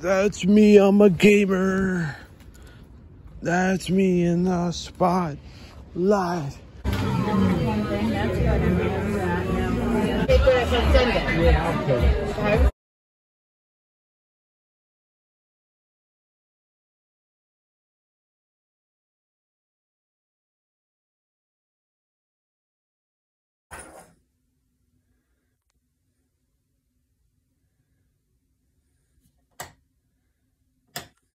That's me, I'm a gamer. That's me in the spotlight. Yeah,